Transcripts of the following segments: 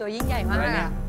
ตัวยิ่งใหญ่มาก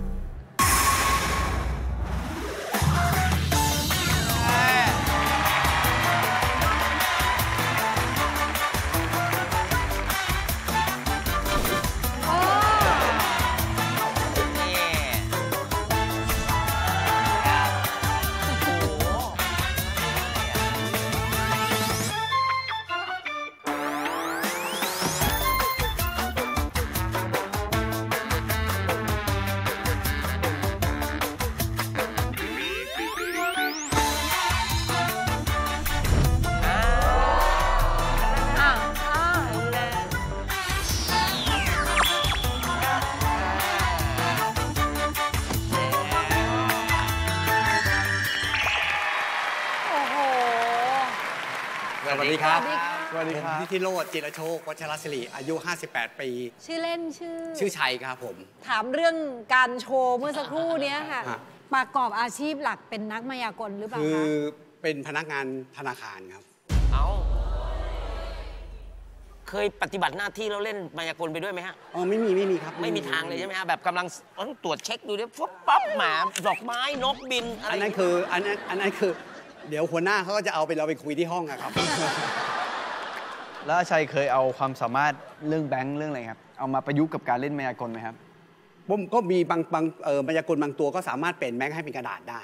พิธิโรจน์จิรโชควัชรศิริอายุ 58 ปี ชื่อเล่นชื่อ ชื่อชัยครับผม ถามเรื่องการโชว์เมื่อสักครู่เนี้ยค่ะฮะ ประกอบอาชีพหลักเป็นนักมายากลหรือเปล่าคือคะเป็นพนักงานธนาคารครับ เอาเคยปฏิบัติหน้าที่แล้วเล่นมายากลไปด้วยไหมฮะ อ๋อ ไม่มี ไม่มีครับไม่มีทางเลยใช่ไหมฮะ แบบกำลังต้องตรวจเช็คดูดิฟุบปั๊บหมาดอกไม้นกบินอะไรอันนั้นคืออันนั้นอันนั้นคือ เดี๋ยวหัวหน้าเขาก็จะเอาไปเราไปคุยที่ห้องอะครับ แล้วอาชัยเคยเอาความสามารถเรื่องแบงค์เรื่องอะไรครับ เอามาประยุกต์กับการเล่นมายากลไหมครับ ผมก็มีบางบางเออมายากลบางตัวก็สามารถเปลี่ยนแบงค์ให้เป็นกระดาษได้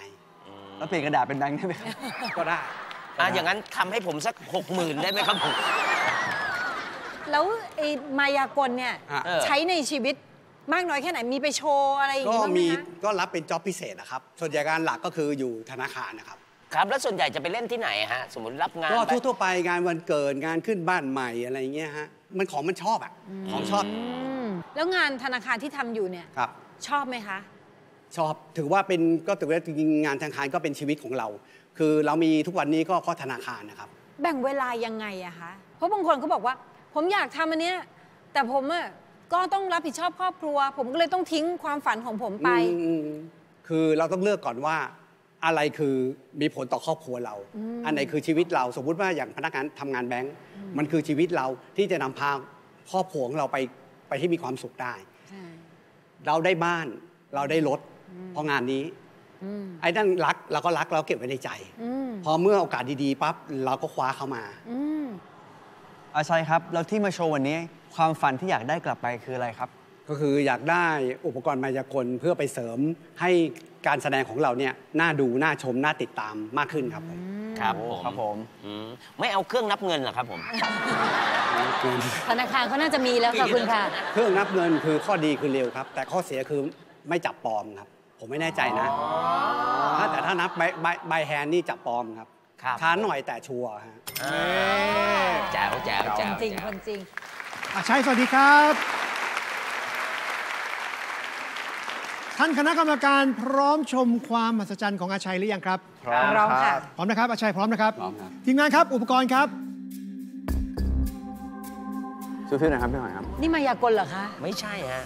แล้วเปลี่ยนกระดาษเป็นแบงค์ได้ไหมครับ ก็ได้ อะอย่างนั้นทำให้ผมสักหกหมื่นได้ไหมครับผม แล้วไอ้มายากลเนี่ยอะ เออ ใช้ในชีวิตมากน้อยแค่ไหนมีไปโชว์อะไรอย่างก็งี้บ้างไหมมีคะก็รับเป็นจ็อบพิเศษนะครับ ส่วนใหญ่การหลักก็คืออยู่ธนาคารนะครับ ครับ แล้วส่วนใหญ่จะไปเล่นที่ไหนฮะ สมมติรับงานก็ไปทั่วๆไปงานวันเกิดงานขึ้นบ้านใหม่อะไรอย่างเงี้ยฮะมันของมันชอบอะของชอบอืมแล้วงานธนาคารที่ทำอยู่เนี่ย ครับ ชอบไหมคะ ชอบถือว่าเป็นก็ถือว่าจริงๆงานธนาคารก็เป็นชีวิตของเรา คือเรามีทุกวันนี้ก็เพราะธนาคารนะครับ แบ่งเวลายังไงอะคะ เพราะบางคนเขาบอกว่า ผมอยากทำอันเนี้ยแต่ผมอะก็ต้องรับผิดชอบครอบครัว ผมก็เลยต้องทิ้งความฝันของผมไป อืมคือเราต้องเลือกก่อนว่า อะไรคือมีผลต่อครอบครัวเรา อันไหนคือชีวิตเราสมมุติว่าอย่างพนักงานทำงานแบงก์มันคือชีวิตเราที่จะนำพาครอบครัวของเราไปไปให้มีความสุขได้ใช่เราได้บ้านเราได้รถเพราะงานนี้อืมไอ้นั่นรักเราก็รักเราเก็บไว้ในใจอืมพอเมื่อโอกาสดีๆปั๊บเราก็คว้าเข้ามาอืมอาชัยครับ แล้วที่มาโชว์วันนี้ความฝันที่อยากได้กลับไปคืออะไรครับ ก็คืออยากได้อุปกรณ์มายากลเพื่อไปเสริมให้การแสดงของเราเนี่ยน่าดูน่าชมน่าติดตามมากขึ้นครับผมครับโอ้ผมครับผมอืมไม่เอาเครื่องนับเงินเหรอครับผมธนาคารเขาน่าจะมีแล้วค่ะคุณค่ะ เครื่องนับเงินคือข้อดีคือเร็วครับ แต่ข้อเสียคือไม่จับปลอมครับ ผมไม่แน่ใจนะถ้าแต่ถ้านับใบใบใบแฮนด์นี่จับปลอมครับครับช้าหน่อยแต่ชัวร์ฮะแจ๋วแจ๋วคแจ๋นวจริงแจ๋วคนจริงอาชัยสวัสดีครับ ท่านคณะกรรมการพร้อมชมความมหัศจรรย์ของอาชัยหรือยังครับพร้อมพร้อมคค่ะรับพร้อมนะครับอาชัยพร้อมนะครับพร้อมครับ ทีมงานครับอุปกรณ์ครับช่วยพี่หน่อยครับพี่หอยครับ นี่มายากลเหรอคะ ไม่ใช่ฮะ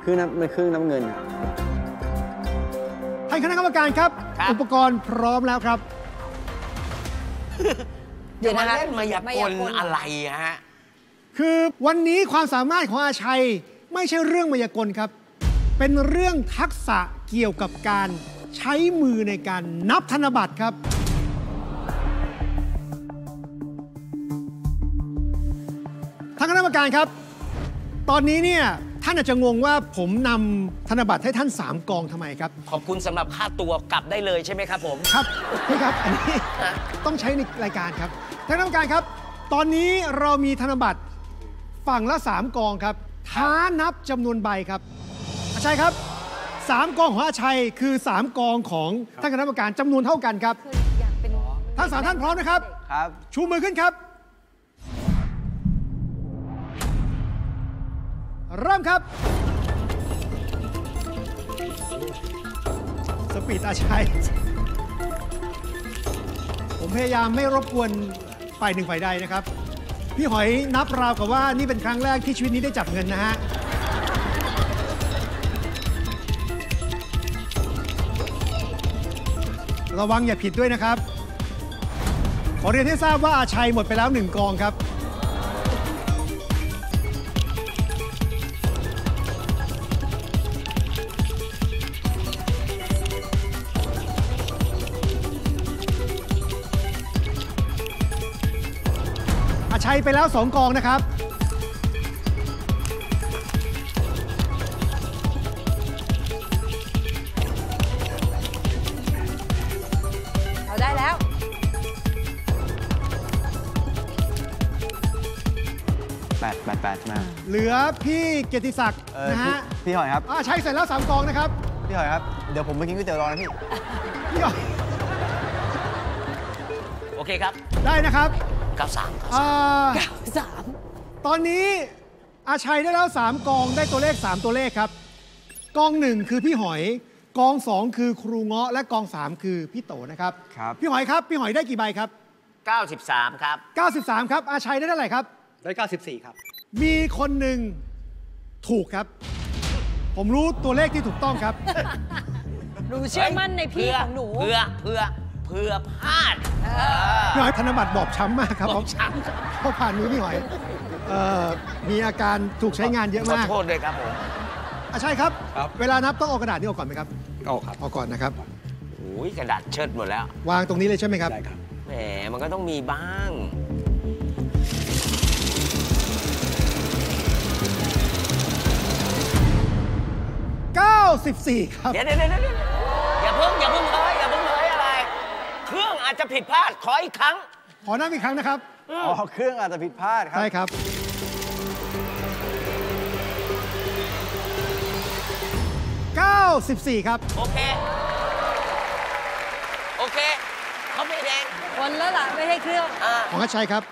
เครื่องน้ำมันเครื่องน้ำเงินครับท่านคณะกรรมการครับ ครับ อุปกรณ์พร้อมแล้วครับ เดี๋ยวมานะคะเล่นมายากลอะไรฮะ คือวันนี้ความสามารถของอาชัยไม่ใช่เรื่องมายากลครับ เป็นเรื่องทักษะเกี่ยวกับการใช้มือในการนับธนบัตรครับท่านคณะกรรมการครับ ตอนนี้เนี่ยท่านอาจจะงงว่าผมนำธนบัตรให้ท่าน 3 กองทำไมครับ ขอบคุณสำหรับค่าตัวกลับได้เลยใช่ไหมครับผม ครับพี่ครับ อันนี้ฮะต้องใช้ในรายการครับท่านคณะกรรมการครับ ตอนนี้เรามีธนบัตรฝั่งละ 3 กองครับ ท้านับจำนวนใบครับอา ชัยครับ3กองของอาชัยคือ 3 กองของท่านคณะกรรมการจำนวนเท่ากันครับคืออยากเป็นทั้งสามท่านพร้อมนะครับ ครับ ชูมือขึ้นครับ เริ่มครับ สปีดอาชัย ผมพยายามไม่รบกวนฝ่ายหนึ่งฝ่ายใดนะครับ พี่หอยนับราวกับว่านี่เป็นครั้งแรกที่ชีวิตนี้ได้จับเงินนะฮะ ระวังอย่าผิดด้วยนะครับ ขอเรียนให้ทราบว่าอาชัยหมดไปแล้วหนึ่งกองครับ อาชัยไปแล้วสองกองนะครับ 8 8 8ใช่ไหมเหลือพี่เกียรติศักดิ์นะฮะพี่หอยครับ อ่าใช้เสร็จแล้วสามกองนะครับพี่หอยครับ เดี๋ยวผมไปกินก๋วยเตี๋ยวรอนะพี่ พี่หอยโอเคครับ ได้นะครับ93ครับ อ่าสามตอนนี้อาชัยได้แล้วสามกองได้ตัวเลขสามตัวเลขครับ กองหนึ่งคือพี่หอย กองสองคือครูเงาะและกองสามคือพี่โตนะครับ ครับ พี่หอยครับ พี่หอยได้กี่ใบครับ 93 ครับ 93 ครับ อาชัยได้เท่าไหร่ครับ ได้94 ครับ มีคนหนึ่งถูกครับ ผมรู้ตัวเลขที่ถูกต้องครับ หนูเชื่อมั่นในพี่ของหนู เพื่อเพื่อเพื่อพลาดพี่หอยธนบัตรบอบช้ำมากครับบเพอราะกช้ำเพราะผ่านมือพี่หอยเอ่อมีอาการถูกใช้งานเยอะขอมากโทษด้วยครับผมอาชัยครับ ครับ เวลานับต้องเอากระดาษนี้ออกก่อนไหมครับเอาครับเอาก่อนนะครับ โอ้ยกระดาษเชิดหมดแล้ว วางตรงนี้เลยใช่ไหมครับ ได้ครับ แหมมันก็ต้องมีบ้าง 94 ครับ เดี๋ยวเดี๋ยวเดี๋ยวเดี๋ยวอย่าเพิ่งอย่าเพิ่งเฮ้ยอย่าเพิ่งเฮ้ยอะไร เครื่องอาจจะผิดพลาดขออีกครั้ง ขอนับอีกครั้งนะครับ อ๋อ เครื่องอาจจะผิดพลาดครับ ใช่ครับ 94 ครับ โอเค โอเคเขาไม่แดง คนแล้วล่ะ ไม่ให้เครื่องอ่าของอาชัยครับ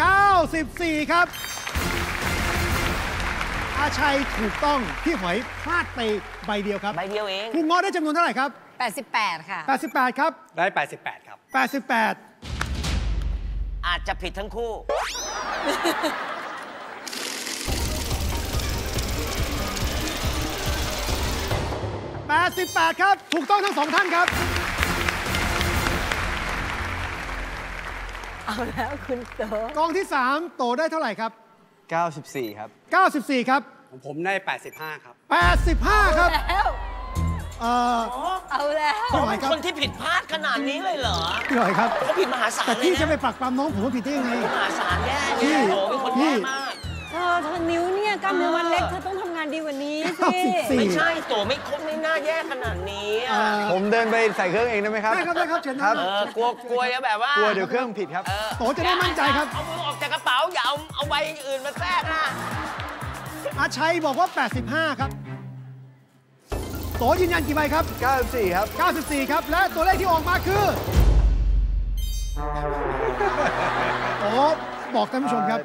94 ครับ อาชัยถูกต้องพี่หอยพลาดไปใบเดียวครับใบเดียวเองครูง้อได้จำนวนเท่าไหร่ครับ 88 ค่ะ 88 ครับ ได้ 88 ครับ 88 อาจจะผิดทั้งคู่ 88 ครับ ถูกต้องทั้งสองท่านครับ เอาแล้วคุณเต๋อกองที่ 3 โตได้เท่าไหร่ครับ 94 ครับ 94 ครับ ของผมได้ 85 ครับ 85 ครับ แล้วเอ่อเอาแล้วพี่หอยครับคนที่ผิดพลาดขนาดนี้เลยเหรอ พี่หอยครับเขาผิดมหาศาลแต่เลยพี่จะนะไปปรักปรำน้องผมว่าผิดได้ยังไง มหาศาลแย่พี่แย่โอ้โหเป็นคนพี่แย่มาก เธอเธอนิ้วเนี่ยกล้ามเนื้อมันเล็กเธอต้องทำงานดีกว่านี้สิ94 ไม่ใช่ตัวไม่ครบไม่น่าแย่ขนาดนี้เอ่อะอผมเดินไปใส่เครื่องเองได้ไหมครับ ได้ครับได้ครับเชิญครันะบเออ กลัวกลัวจะแบบว่ากกลัวเดี๋ยวเครื่องผิดครับโตจะได้มั่นใจครับ เอามือออกจากกระเป๋าอย่าเอาเอาใบอื่นมาแทรกนะอาชัยบอกว่า 85 ครับ โตยืนยันกี่ใบครับ 94 ครับ 94 ครับ และตัวเลขที่ออกมาคือโอ้บอกท่านผู้ชมครับ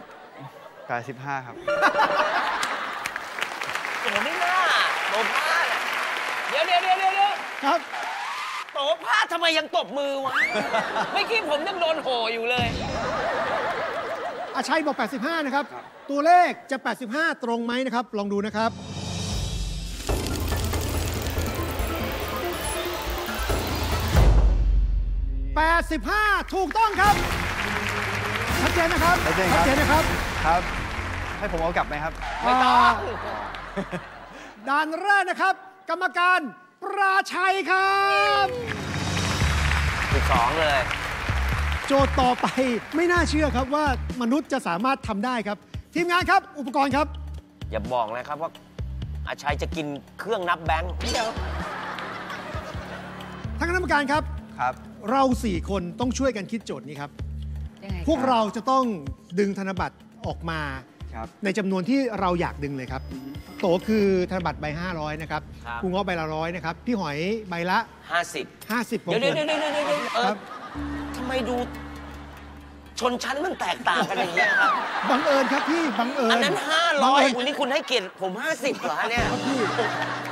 85 ครับโอ้ไม่น่าโตพลาดอะเดี๋ยวเดี๋ยวเดี๋ยวเดี๋ยวเดี๋ยวครับ โตพลาดทำไมยังตบมือวะ ไม่คิดผมยังโดนโหอยู่เลย อาชัยบอก 85 นะครับ ตัวเลขจะ 85 ตรงไหมนะครับ ลองดูนะครับ 85 ถูกต้องครับชัดเจนนะครับชัดเจนครับเจนนะครับ ครับ ให้ผมเอากลับไหมครับ ไม่ต้อง ด่านแรกนะครับ กรรมการปราชัยครับจุดสองเลย โจทย์ต่อไปไม่น่าเชื่อครับว่ามนุษย์จะสามารถทำได้ครับ ทีมงานครับ อุปกรณ์ครับ อย่าบอกนะครับว่าอาชัยจะกินเครื่องนับแบงค์เดี๋ยวท่านคณะกรรมการครับ ครับ เราสี่คนต้องช่วยกันคิดโจทย์นี้ครับ ยังไงพวกเราจะต้องดึงธนบัตรออกมา ครับในจำนวนที่เราอยากดึงเลยครับ โตคือธนบัตรใบ 500 นะครับครับครูง้อใบละร้อยนะครับ พี่หอยใบละ ห้าสิบ50ผมเดี๋ยวเดี๋ยวเดี๋ยวเดี๋ยวเดี๋ยวเดี๋ยวเอคอรับทำไมดู ชนชั้นมันแตกต่างกันอย่างนี้ยครับ บังเอิญครับพี่บังเอิญอันนั้นบัง500เญ วันนี้คุณให้เกียรติผม50เหรอฮะเนี่ยครับพี่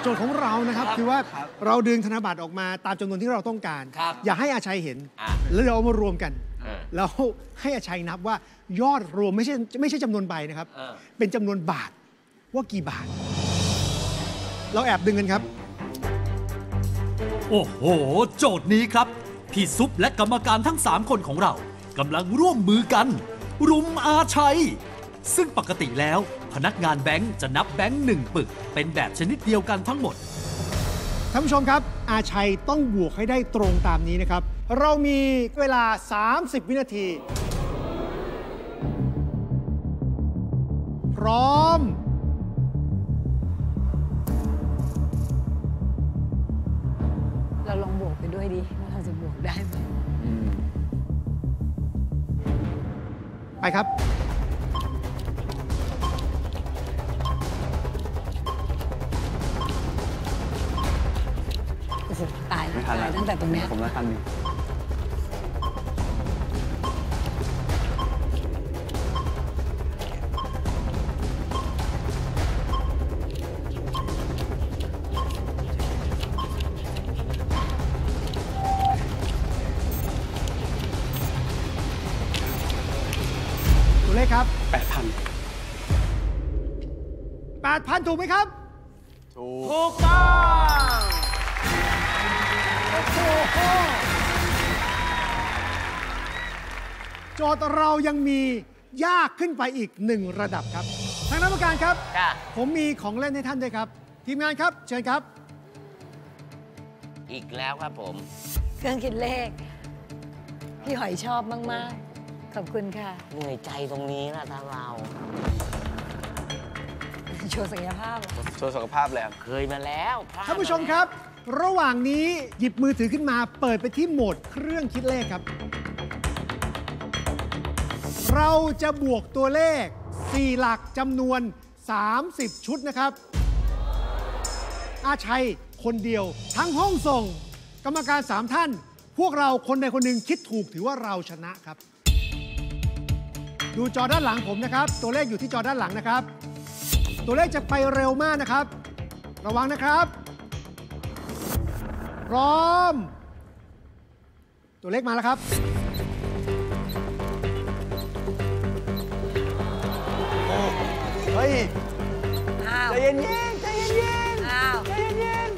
โจทย์ของเรานะครับคือว่าเราดึงธนบัตรออกมาตามจำนวนที่เราต้องการ ครับอย่าให้อาชัยเห็น อะ แล้วเราเอามารวมกันเออ แล้วให้อาชัยนับว่ายอดรวมไม่ใช่ไม่ใช่จำนวนใบนะครับ เออ เป็นจำนวนบาทว่ากี่บาท เราแอบดึงกันครับ โอ้โห โจทย์นี้ครับ พี่ซุปและกรรมการทั้ง 3 คนของเรากำลังร่วมมือกัน รุมอาชัย ซึ่งปกติแล้ว พนักงานแบงค์จะนับแบงค์หนึ่งปึก เป็นแบบชนิดเดียวกันทั้งหมด ท่านผู้ชมครับ อาชัยต้องบวกให้ได้ตรงตามนี้นะครับ เรามีเวลา 30 วินาที พร้อม เราลองบวกไปด้วยดิว่าเราจะบวกได้ไหมไปครับ ตาแล้ยวตั้งแต่ตรงเนี้ยผมละทันหนึ่งตัวเลขครับ 8,000 8,000 ถูกไหมครับ ทย์เรายังมียากขึ้นไปอีกหนึ่งระดับครับทางนักกรรมการครับ ค่ะ ผมมีของเล่นให้ท่านด้วยครับ ทีมงานครับ เชิญครับ อีกแล้วครับผม เครื่องคิดเลข พี่หอยชอบมาก ๆ ขอบคุณค่ะ เหนื่อยใจตรงนี้นะตาเรา โชว์ศักยภาพเหรอโชว์สุขภาพเลยครับเคยมาแล้วพลดท่านผู้ชมครับ ระหว่างนี้หยิบมือถือขึ้นมาเปิดไปที่โหมดเครื่องคิดเลขครับ เราจะบวกตัวเลข 4 หลักจำนวน 30 ชุดนะครับ อาชัยคนเดียว ทั้งห้องส่ง กรรมการ 3 ท่าน พวกเราคนใดคนหนึ่งคิดถูกถือว่าเราชนะครับ ดูจอด้านหลังผมนะครับ ตัวเลขอยู่ที่จอด้านหลังนะครับ ตัวเลขจะไปเร็วมากนะครับ ระวังนะครับพร้อม ตัวเลขมาแล้วครับ ฮ้ยอ้าวใจเย็นๆใจเย็นอ้าวๆใจเย็น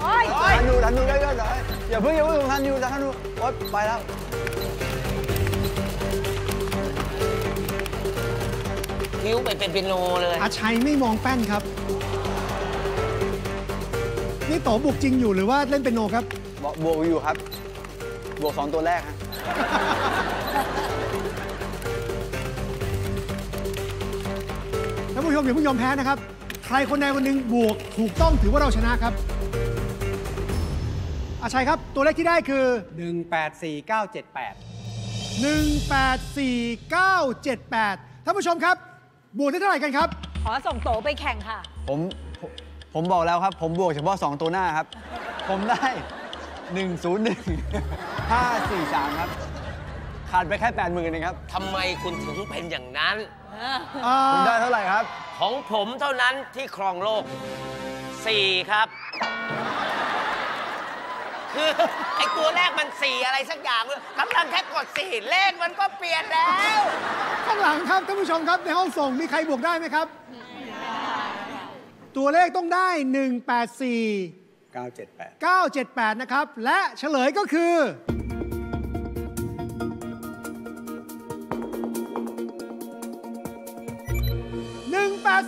โอ๊ยๆทันดูทันดูได้ๆได้อย่าเพิ่งอย่าเพิ่งทันดูทันดูโอ๊ยไปแล้วคิ้วไปเป็นเปียโนเลยอาชัยไม่มองแป้นครับ นี่โตบุกจริงอยู่หรือว่าเล่นเป็นโนครับบอกบวกอยู่ครับ บวกสองตัวแรกฮะ อย่าเพิ่งยอมแพ้นะครับ ใครคนใดคนหนึ่งบวกถูกต้องถือว่าเราชนะครับ อาชัยครับ ตัวเลขที่ได้คือ 184978 184978ท่านผู้ชมครับบวกได้เท่าไหร่กันครับ ขอส่งโตไปแข่งค่ะ ผมผมผมบอกแล้วครับ ผมบวกเฉพาะ 2 ตัวหน้าครับ ผมได้ 101 543 ครับ ขาดไปแค่ 8 0,000เองครับ ทำไมคุณถึงเป็นอย่างนั้นอ่าคุณได้เท่าไหร่ครับ ของผมเท่านั้นที่ครองโลก 4 ครับ คือ ไอ้ตัวแรกมัน 4 อะไรสักอย่างเลยกำลังแค่กด 4 เลขมันก็เปลี่ยนแล้ว ข้างหลังครับท่านผู้ชมครับในห้องส่งมีใครบวกได้ไหมครับ ตัวเลขต้องได้ 184 978 978 นะครับ และเฉลยก็คือ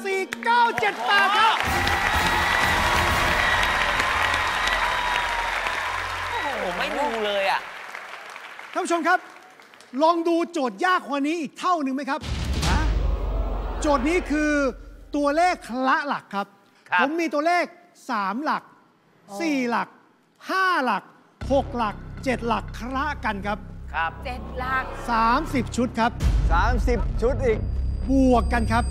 184978 ครับ โอ้โห ไม่ดูเลยอะ ท่านผู้ชมครับ ลองดูโจทย์ยากกว่านี้อีกเท่าหนึ่งไหมครับ โจทย์นี้คือตัวเลขคละหลักครับ ครับ ผมมีตัวเลข 3 หลัก 4 หลัก 5 หลัก 6 หลัก 7 หลักคละกันครับ ครับ เจ็ดหลัก30 ชุดครับ 30 ชุดอีก บวกกันครับ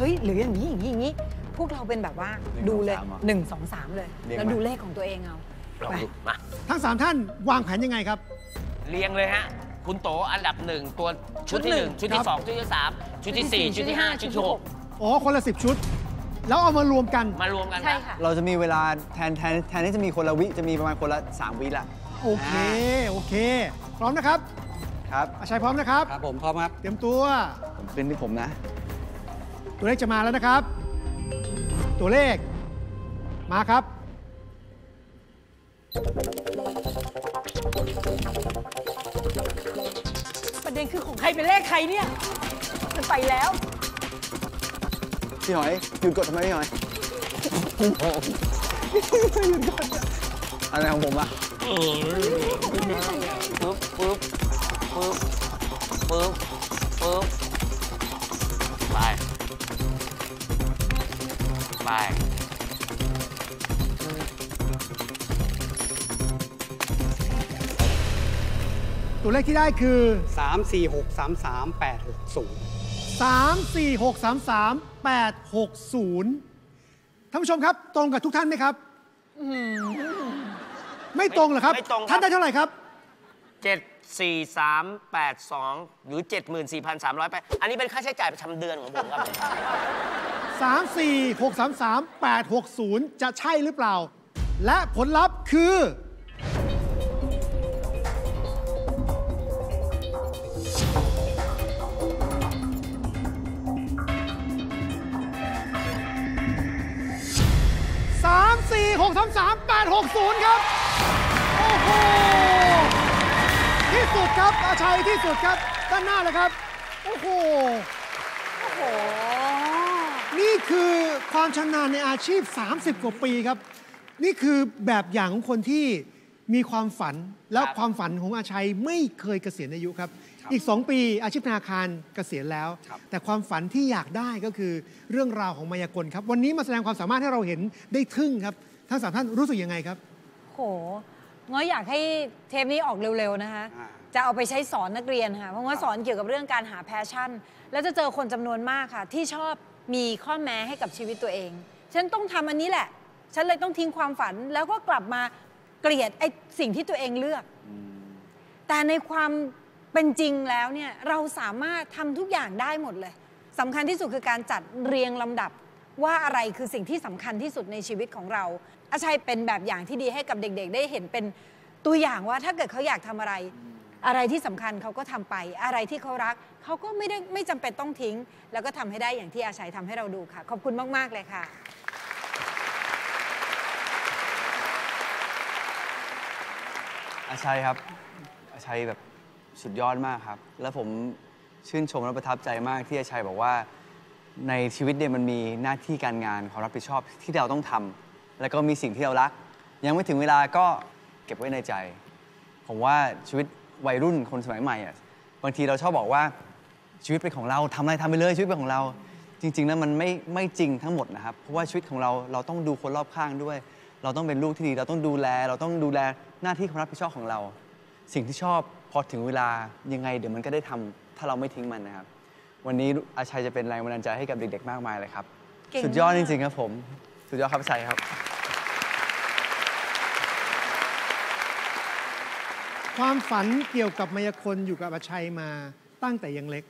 เฮ้ยหรืออย่างนี้อย่างนี้อย่างนี้ พวกเราเป็นแบบว่าหนึ่งดูเลยสองสามเหรอหนึ่งสองสามเลย เรียงแล้วมา ดูเลขของตัวเองเอา ลองไปดูมาทั้ง3ท่านวางแผนยังไงครับ เรียงเลยฮะ คุณโตอันดับหนึ่งตัวชุดที่หนึ่งชุดครัที่บสองชุดที่สามชุดที่สี่ชุดที่ห้าชุดที่หกอ๋อ คนละ10ชุด แล้วเอามารวมกัน มารวมกันใช่นะค่ะ เราจะมีเวลาแทนแทนแทนที่จะมีคนละวิจะมีประมาณคนละ 3 วิละโอเค โอเค พร้อมนะครับครับอาชัยพร้อมนะครับ ครับผมพร้อมครับ เตรียมตัว ผมขึ้นที่ผมนะ ตัวเลขจะมาแล้วนะครับ ตัวเลข มาครับ ประเด็นคือของใครเป็นเลขใครเนี่ย มันไปแล้ว พี่หอยหยุดกดทำไมพี่หอยอะไรของผมอะปึ๊บปึ๊บปึ๊บปึ๊บปึ๊บ ไปตัวเลขที่ได้คือ 3 4 6 3 3 8 6 0 3 4 6 3 3 8 6 0ท่านผู้ชมครับ ตรงกับทุกท่านไหมครับ ไม่ตรงเหรอครับ ไม่ตรงครับ ท่านได้เท่าไหร่ครับเจ็ดสี่สามแปดสองหรือเจ็ดหมื่นสี่พันสามร้อยแปดอันนี้เป็นค่าใช้จ่ายประจำเดือนของผมครับ 3 4 6 3 3 8 6 0 จะใช่หรือเปล่า และผลลัพธ์คือ 3 4 6 3 3 8 6 0 ครับ โอ้โห ที่สุดครับอาชัยที่สุดครับ ด้านหน้าเลยครับ โอ้โห โอ้โห นี่คือความชำนาญในอาชีพ 30 กว่าปีครับ นี่คือแบบอย่างของคนที่มีความฝันแล้วครับความฝันของอาชัยไม่เคยเกษียณอายุครับ อีก 2 ปีอาชีพธนาคารเกษียณแล้วครับแต่ความฝันที่อยากได้ก็คือเรื่องราวของมายากลครับ วันนี้มาแสดงความสามารถให้เราเห็นได้ทึ่งครับ ทั้งสามท่านรู้สึกยังไงครับโหง้อยอยากให้เทปนี้ออกเร็วๆนะคะอ่าจะเอาไปใช้สอนนักเรียนค่ะ เพราะว่าสอนเกี่ยวกับเรื่องการหาแพชชั่น แล้วจะเจอคนจำนวนมากค่ะ ที่ชอบ มีข้อแม้ให้กับชีวิตตัวเอง ฉันต้องทำอันนี้แหละ ฉันเลยต้องทิ้งความฝันแล้วก็กลับมาเกลียดไอ้สิ่งที่ตัวเองเลือก แต่ในความเป็นจริงแล้วเนี่ยเราสามารถทำทุกอย่างได้หมดเลยสำคัญที่สุดคือการจัดเรียงลำดับว่าอะไรคือสิ่งที่สำคัญที่สุดในชีวิตของเราอาชัยเป็นแบบอย่างที่ดีให้กับเด็ก ๆ ได้เห็นเป็นตัวอย่างว่าถ้าเกิดเขาอยากทำอะไร อะไรที่สำคัญเขาก็ทำไป อะไรที่เขารัก เขาก็ไม่ได้ไม่จำเป็นต้องทิ้ง แล้วก็ทำให้ได้อย่างที่อาชัยทำให้เราดูค่ะ ขอบคุณมาก ๆ เลยค่ะ อาชัยครับ อาชัยแบบสุดยอดมากครับ แล้วผมชื่นชมและประทับใจมากที่อาชัยบอกว่า ในชีวิตเนี่ยมันมีหน้าที่การงานความรับผิดชอบที่เราต้องทำแล้วก็มีสิ่งที่เรารัก ยังไม่ถึงเวลาก็เก็บไว้ในใจ ผมว่าชีวิต วัยรุ่นคนสมัยใหม่อะบางทีเราชอบบอกว่าชีวิตเป็นของเราทำอะไรทำไปเลยชีวิตเป็นของเรา จริงๆแล้วมันไม่ไม่จริงทั้งหมดนะครับ เพราะว่าชีวิตของเราเราต้องดูคนรอบข้างด้วย เราต้องเป็นลูกที่ดี เราต้องดูแล เราต้องดูแลหน้าที่ความรับผิดชอบของเรา สิ่งที่ชอบพอถึงเวลายังไง เดี๋ยวมันก็ได้ทำถ้าเราไม่ทิ้งมันนะครับ วันนี้อาชัยจะเป็นแรงบันดาลใจให้กับเด็กๆ มากมายเลยครับเก่งสุดยอดมากจริงๆครับผม สุดยอดครับอาชัยครับ ความฝันเกี่ยวกับมายากลอยู่กับอาชัยมาตั้งแต่ยังเล็ก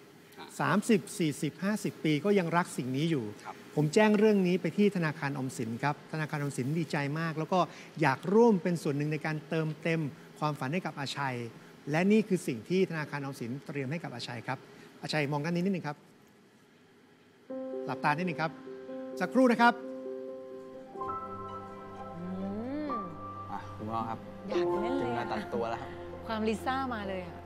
30 40 50 ปีก็ยังรักสิ่งนี้อยู่ครับผมแจ้งเรื่องนี้ไปที่ธนาคารออมสินครับ ธนาคารออมสินดีใจมาก แล้วก็อยากร่วมเป็นส่วนหนึ่งในการเติมเต็มความฝันให้กับอาชัย และนี่คือสิ่งที่ธนาคารออมสินเตรียมให้กับอาชัยครับ อาชัยมองด้านนี้นิดนึงครับ หลับตานิดนึงครับ สักครู่นะครับอืมอะคุณพ่อครับอยากเล่นเลถึงยเวลาอะตัดตัวแล้วครับ ความลิซ่ามาเลยอะ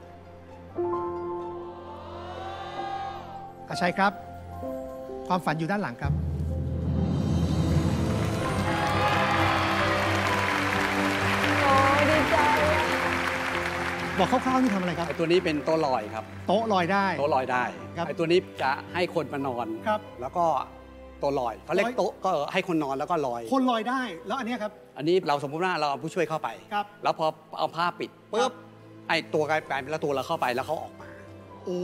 อาชัยครับ ความฝันอยู่ด้านหลังครับ โอ้ยดีใจอะบอกคร่าวๆนี่ทำอะไรครับ ไอ้ตัวนี้เป็นโต๊ะลอยครับโต๊ะลอยได้ โต๊ะลอยได้ครับไอ้ตัวนี้จะให้คนมานอน ครับแล้วก็โต๊ะลอยเขาเรียกลอย โต๊ะก็ให้คนนอนแล้วก็ลอย คนลอยได้แล้วอันเนี้ยครับ อันนี้เราสมมติว่าเราเอาผู้ช่วยเข้าไป ครับแล้วพอเอาผ้าปิดปุ๊บ ไอ้ตัวกลายเป็นแล้วตัวเราเข้าไปแล้วเขาออกมา โอ้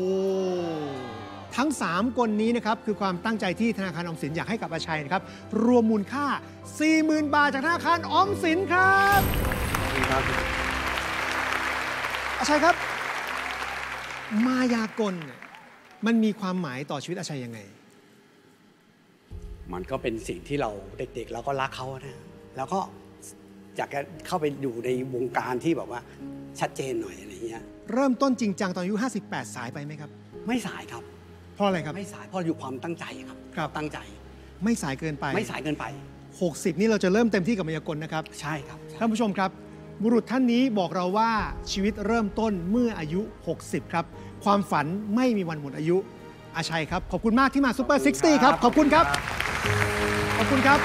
ทั้ง3คนนี้นะครับ คือความตั้งใจที่ธนาคารออมสินอยากให้กับอาชัยนะครับ รวมมูลค่า 40,000 บาทจากธนาคารออมสินครับอาชัยครับ มายากลเนี่ยมันมีความหมายต่อชีวิตอาชัยยังไง มันก็เป็นสิ่งที่เราเด็กๆเราก็รักเขานะแล้วก็อยากจะเข้าไปอยู่ในวงการที่แบบว่า ชัดเจนหน่อยอะไรเงี้ยเริ่มต้นจริงจังตอนอายุ 58 สายไปไหมครับ ไม่สายครับเพราะอะไรครับ ไม่สายเพราะอยู่ความตั้งใจครับครับ ตั้งใจ ไม่สายเกินไป ไม่สายเกินไป 60 นี่เราจะเริ่มเต็มที่กับมายากลนะครับ ใช่ครับท่านผู้ชมครับ บุรุษท่านนี้บอกเราว่าชีวิตเริ่มต้นเมื่ออายุ 60 ครับ ความฝันไม่มีวันหมดอายุอาชัยครับ ขอบคุณมากที่มา Super Sixty ครับ ขอบคุณครับ ขอบคุณครับ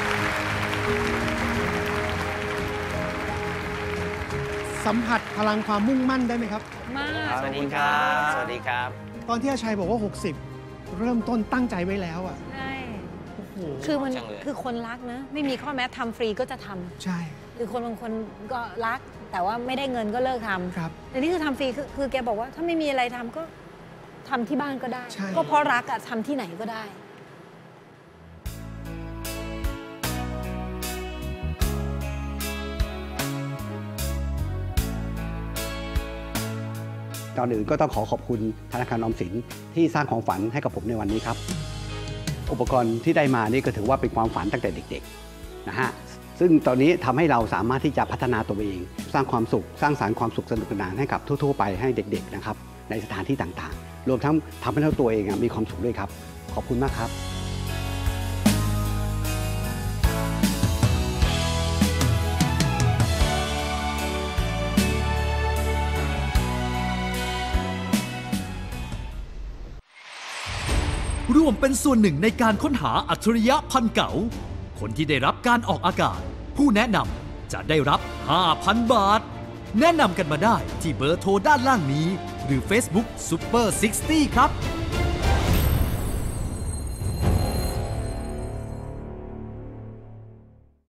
สัมผัสพลังความมุ่งมั่นได้ไหมครับ มาก สวัสดีครับ สวัสดีครับ ตอนที่อาชัยบอกว่า 60 เริ่มต้นตั้งใจไว้แล้วอะใช่ โอ้โหคือมันจังเลยคือคนรักนะ ไม่มีข้อแม้ทำฟรีก็จะทำใช่คือคนบางคนก็รัก แต่ว่าไม่ได้เงินก็เลิกทำครับแต่นี่คือทำฟรีคือคือแกบอกว่าถ้าไม่มีอะไรทำก็ทำที่บ้านก็ได้ใช่ก็เพราะรักอะทำที่ไหนก็ได้ ก่อนอื่นก็ต้องขอขอบคุณธนาคารออมสินที่สร้างของฝันให้กับผมในวันนี้ครับ อุปกรณ์ที่ได้มานี่ก็ถือว่าเป็นความฝันตั้งแต่เด็กๆนะฮะซึ่งตอนนี้ทำให้เราสามารถที่จะพัฒนาตัวเอง สร้างความสุข สร้างสารรค์ความสุขสนุกสนานให้กับทั่วๆไปให้เด็กๆนะครับในสถานที่ต่างๆ รวมทั้งทำให้เราตัวเองมีความสุขด้วยครับ ขอบคุณมากครับ ร่วมเป็นส่วนหนึ่งในการค้นหาอัจฉริยะพันเก่า คนที่ได้รับการออกอากาศ ผู้แนะนำจะได้รับ 5,000 บาท แนะนำกันมาได้ที่เบอร์โทรด้านล่างนี้ หรือ Facebook Super 60 ครับ